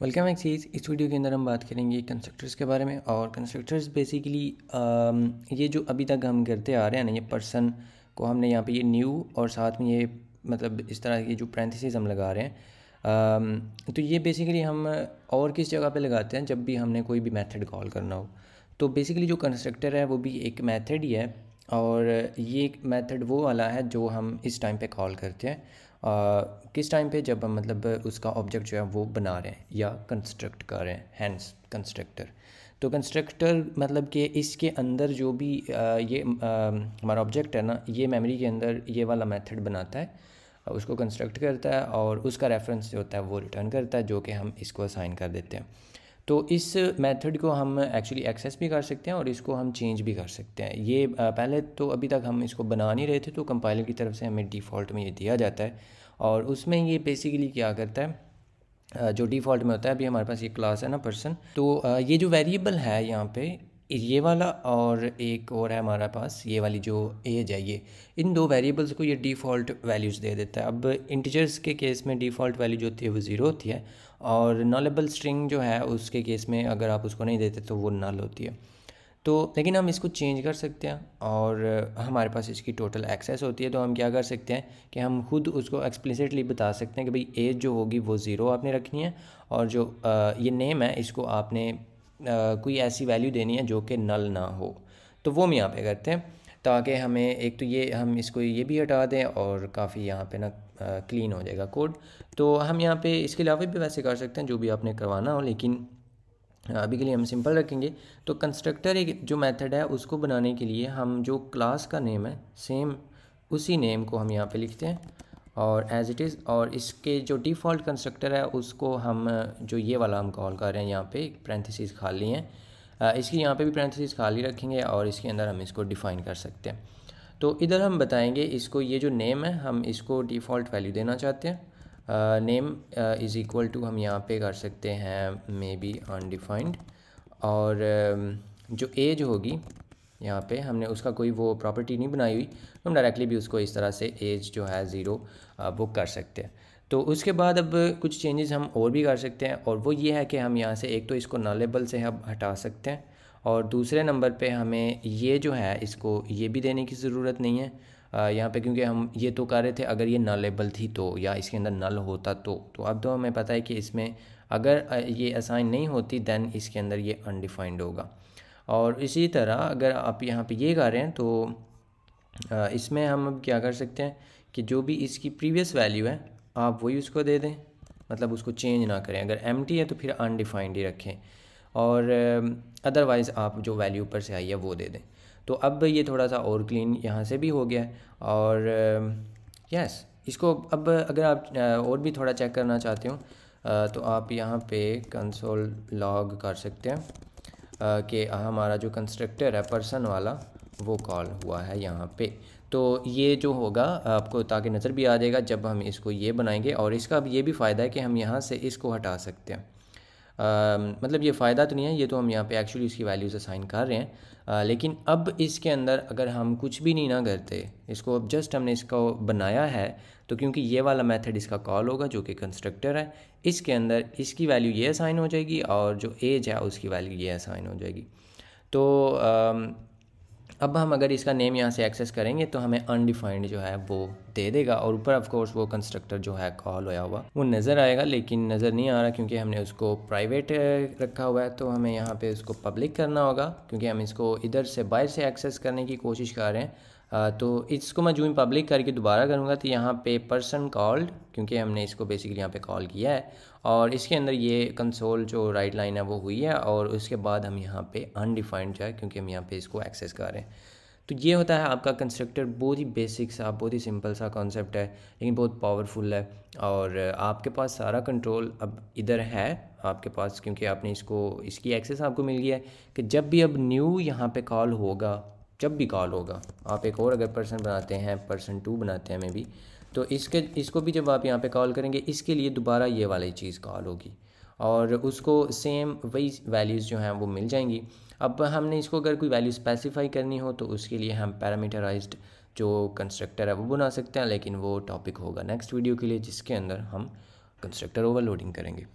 Welcome axes इस video के अंदर हम बात करेंगे कंस्ट्रक्टर्स के बारे में और कंस्ट्रक्टर्स बेसिकली ये जो अभी तक हम करते आ रहे हैं ना, ये पर्सन को हमने यहाँ पे ये न्यू और साथ में ये मतलब इस तरह की जो प्रेंथिस हम लगा रहे हैं। तो ये बेसिकली हम और किस जगह पे लगाते हैं, जब भी हमने कोई भी मेथड कॉल करना हो। तो बेसिकली जो कंस्ट्रक्टर है, वो भी एक मेथड ही है और ये मेथड वो वाला है जो हम इस टाइम पे कॉल करते हैं। किस टाइम पे जब हम मतलब उसका ऑब्जेक्ट जो है वो बना रहे हैं या कंस्ट्रक्ट कर रहे हैं हैंड्स कंस्ट्रक्टर तो कंस्ट्रक्टर मतलब कि इसके अंदर जो भी आ, ये हमारा ऑब्जेक्ट है ना ये मेमोरी के अंदर ये वाला मेथड बनाता है उसको कंस्ट्रक्ट करता है और उसका रेफरेंस जो होता है वो रिटर्न करता है जो कि हम इसको असाइन कर देते हैं। तो इस मेथड को हम एक्चुअली एक्सेस भी कर सकते हैं और इसको हम चेंज भी कर सकते हैं। ये पहले तो अभी तक हम इसको बना नहीं रहे थे तो कंपाइलर की तरफ़ से हमें डिफ़ॉल्ट में ये दिया जाता है। और उसमें ये बेसिकली क्या करता है जो डिफ़ॉल्ट में होता है, अभी हमारे पास ये क्लास है ना पर्सन तो ये जो वेरिएबल है यहाँ पे ये वाला और एक और है हमारे पास, ये वाली जो एज है ये, इन दो वेरिएबल्स को ये डिफ़ॉल्ट वैल्यूज़ दे देता है। अब इंटीजर्स के केस में डिफ़ॉल्ट वैल्यू जो होती है वो ज़ीरो होती है और नॉलेबल स्ट्रिंग जो है उसके केस में अगर आप उसको नहीं देते तो वो नल होती है। तो लेकिन हम इसको चेंज कर सकते हैं और हमारे पास इसकी टोटल एक्सेस होती है तो हम क्या कर सकते हैं कि हम खुद उसको एक्सप्लिसिटली बता सकते हैं कि भाई एज जो होगी वो ज़ीरो आपने रखनी है और जो ये नेम है इसको आपने कोई ऐसी वैल्यू देनी है जो कि नल ना हो। तो वो हम यहाँ पे करते हैं, ताकि हमें एक तो ये, हम इसको ये भी हटा दें और काफ़ी यहाँ पे ना क्लीन हो जाएगा कोड तो हम यहाँ पे इसके अलावा भी वैसे कर सकते हैं जो भी आपने करवाना हो, लेकिन अभी के लिए हम सिंपल रखेंगे। तो कंस्ट्रक्टर एक जो मेथड है, उसको बनाने के लिए हम जो क्लास का नेम है सेम उसी नेम को हम यहाँ पे लिखते हैं। और एज इट इज़ और इसके जो डिफ़ॉल्ट कंस्ट्रक्टर है उसको हम जो ये वाला हम कॉल कर रहे हैं यहाँ पे प्रेंथिस खाली हैं। इसकी यहाँ पे भी प्रेंथिस खाली रखेंगे और इसके अंदर हम इसको डिफ़ाइन कर सकते हैं। तो इधर हम बताएँगे इसको ये जो नेम है हम इसको डिफ़ॉल्ट वैल्यू देना चाहते हैं। नेम इज़ इक्वल टू हम यहाँ पे कर सकते हैं मे बी अनडिफाइंड और uh, जो एज होगी यहाँ पे हमने उसका कोई वो प्रॉपर्टी नहीं बनाई हुई, हम डायरेक्टली भी उसको इस तरह से एज जो है ज़ीरो बुक कर सकते हैं। तो उसके बाद अब कुछ चेंजेस हम और भी कर सकते हैं और वो ये है कि हम यहाँ से एक तो इसको नॉलेबल से हम हटा सकते हैं और दूसरे नंबर पे हमें ये जो है इसको ये भी देने की ज़रूरत नहीं है। यहाँ पे क्योंकि हम ये तो कर रहे थे, अगर ये नॉलेबल थी तो या इसके अंदर नल होता तो तो अब तो हमें पता है कि इसमें अगर ये असाइन नहीं होती दैन इसके अंदर ये अनडिफाइंड होगा। और इसी तरह अगर आप यहाँ पे ये कर रहे हैं तो इसमें हम अब क्या कर सकते हैं कि जो भी इसकी प्रीवियस वैल्यू है, आप वही उसको दे दें। मतलब उसको चेंज ना करें। अगर एमटी है तो फिर अनडिफाइंड ही रखें। और अदरवाइज़ आप जो वैल्यू ऊपर से आई है, वो दे दें। तो अब ये थोड़ा सा और क्लीन यहाँ से भी हो गया और यस इसको अब अगर आप और भी थोड़ा चेक करना चाहते हो तो आप यहाँ पे कंसोल लॉग कर सकते हैं। कि हमारा जो कंस्ट्रक्टर है पर्सन वाला, वो कॉल हुआ है यहाँ पे। तो ये जो होगा, आपको ताकि नज़र भी आ जाएगा जब हम इसको ये बनाएँगे और इसका अब ये भी फ़ायदा है कि हम यहाँ से इसको हटा सकते हैं। मतलब ये फ़ायदा तो नहीं है ये तो हम यहाँ पे एक्चुअली इसकी वैल्यूज़ असाइन कर रहे हैं। आ, लेकिन अब इसके अंदर अगर हम कुछ भी नहीं ना करते इसको अब जस्ट हमने इसको बनाया है तो क्योंकि ये वाला मेथड इसका कॉल होगा जो कि कंस्ट्रक्टर है इसके अंदर इसकी वैल्यू ये असाइन हो जाएगी और जो एज है उसकी वैल्यू ये असाइन हो जाएगी। तो आ, अब हम अगर इसका नेम यहाँ से एक्सेस करेंगे तो हमें अनडिफाइंड जो है वो दे देगा और ऊपर ऑफकोर्स वो कंस्ट्रक्टर जो है कॉल होया हुआ, वो नज़र आएगा, लेकिन नज़र नहीं आ रहा क्योंकि हमने उसको प्राइवेट रखा हुआ है तो हमें यहाँ पे उसको पब्लिक करना होगा, क्योंकि हम इसको इधर से बाहर से एक्सेस करने की कोशिश कर रहे हैं। तो इसको मैं जूम पब्लिक करके दोबारा करूँगा तो यहाँ पे पर्सन कॉल्ड क्योंकि हमने इसको बेसिकली यहाँ पे कॉल किया है, और इसके अंदर ये कंसोल जो राइट लाइन है वो हुई है, और उसके बाद हम यहाँ पे अनडिफाइंड जो है, क्योंकि हम यहाँ पे इसको एक्सेस कर रहे हैं। तो ये होता है आपका कंस्ट्रक्टर बहुत ही बेसिक सा, बहुत ही सिंपल सा कॉन्सेप्ट है, लेकिन बहुत पावरफुल है, और आपके पास सारा कंट्रोल अब इधर है आपके पास, क्योंकि आपने इसको, इसकी एक्सेस आपको मिल गया है, कि जब भी अब न्यू यहाँ पे कॉल होगा जब भी कॉल होगा। आप एक और अगर पर्सन बनाते हैं पर्सन टू बनाते हैं मे भी तो इसके, इसको भी जब आप यहाँ पे कॉल करेंगे, इसके लिए दोबारा ये वाली चीज़ कॉल होगी। और उसको सेम वही वैल्यूज़ जो हैं, वो मिल जाएँगी। अब हमने इसको अगर कोई वैल्यू स्पेसिफाई करनी हो तो उसके लिए हम पैरामीटराइज्ड जो कंस्ट्रक्टर है, वो बना सकते हैं, लेकिन वो टॉपिक होगा नेक्स्ट वीडियो के लिए, जिसके अंदर हम कंस्ट्रक्टर ओवरलोडिंग करेंगे।